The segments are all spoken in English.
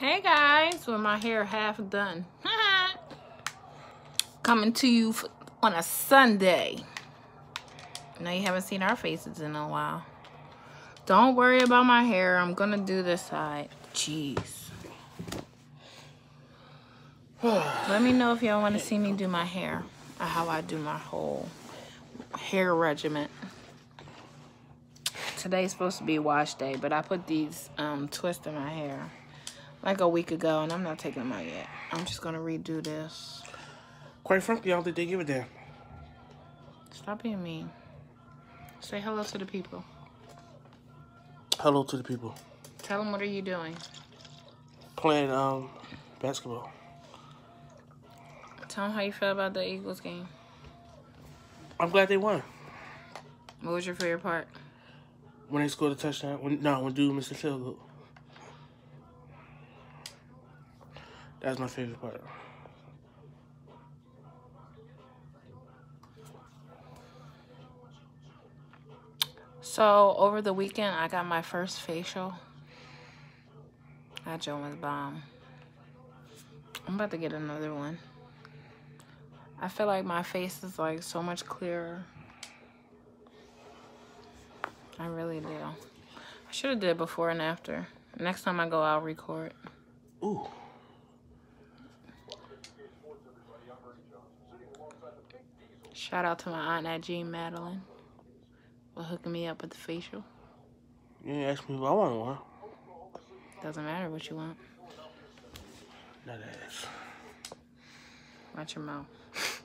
Hey guys, with my hair half done. Coming to you on a Sunday. Now you haven't seen our faces in a while. Don't worry about my hair. I'm gonna do this side. Jeez. Let me know if y'all want to see me do my hair or how I do my whole hair regimen. Today's supposed to be wash day, but I put these um, twists in my hair like a week ago, and I'm not taking them out yet. I'm just gonna redo this. Quite frankly, think they give a damn. Stop being mean. Say hello to the people. Hello to the people. Tell them what are you doing? Playing um basketball. Tell them how you feel about the Eagles game. I'm glad they won. What was your favorite part? When they scored a touchdown. When no, when dude missed the field goal. That's my favorite part. So over the weekend, I got my first facial. That joint was bomb. I'm about to get another one. I feel like my face is like so much clearer. I really do. I should have did before and after. Next time I go, I'll record. Ooh. Shout out to my aunt Jean Madeline for hooking me up with the facial. You didn't ask me if I want one. Doesn't matter what you want. That ass. Watch your mouth.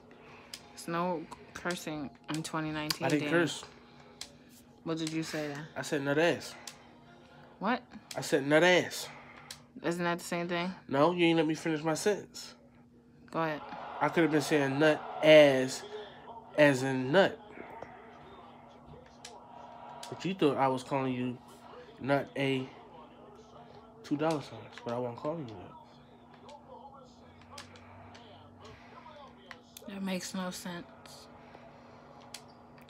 There's no cursing in 2019. I didn't Dan. curse. What did you say then? I said nut ass. What? I said nut ass. Isn't that the same thing? No, you ain't let me finish my sentence. Go ahead. I could have been saying nut ass as in nut. But you thought I was calling you nut a two dollar signs, but I wasn't calling you that. That makes no sense.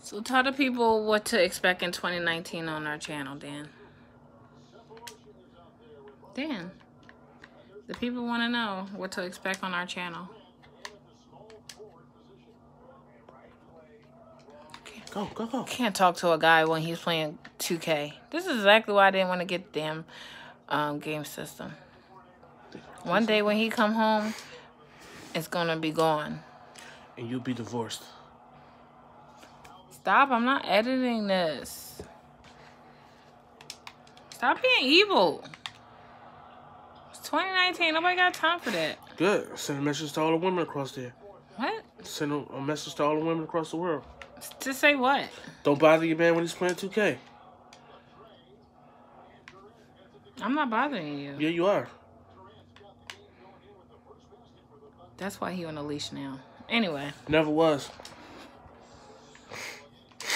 So tell the people what to expect in 2019 on our channel, Dan. Dan. The people want to know what to expect on our channel. Go, go, go. Can't talk to a guy when he's playing 2K. This is exactly why I didn't want to get the damn um, game system. One day when he come home, it's gonna be gone. And you'll be divorced. Stop, I'm not editing this. Stop being evil. It's 2019, nobody got time for that. Good. Send a message to all the women across there. What? Send a, a message to all the women across the world. To say what? Don't bother your man when he's playing 2K. I'm not bothering you. Yeah, you are. That's why he on a leash now. Anyway, Never was.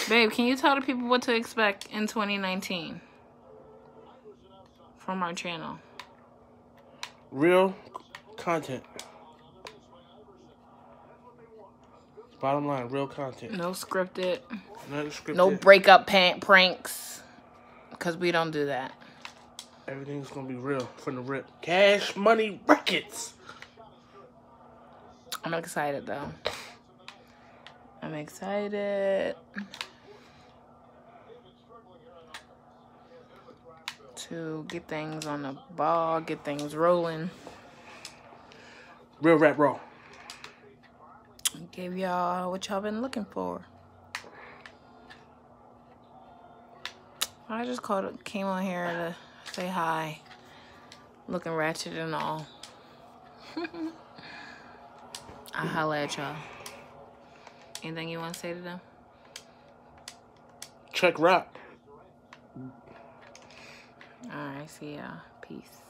babe, can you tell the people what to expect in 2019 from our channel? Real content. Bottom line, real content. No scripted, Nothing scripted. no breakup pan- pranks, because we don't do that. Everything's gonna be real from the rip. Cash Money Records. I'm excited though. I'm excited to get things on the ball, get things rolling. Real rap raw. Give y'all what y'all been looking for. I just called, came on here to say hi. Looking ratchet and all. I holla at y'all. Anything you want to say to them? Check rap. All right, see y'all. Peace.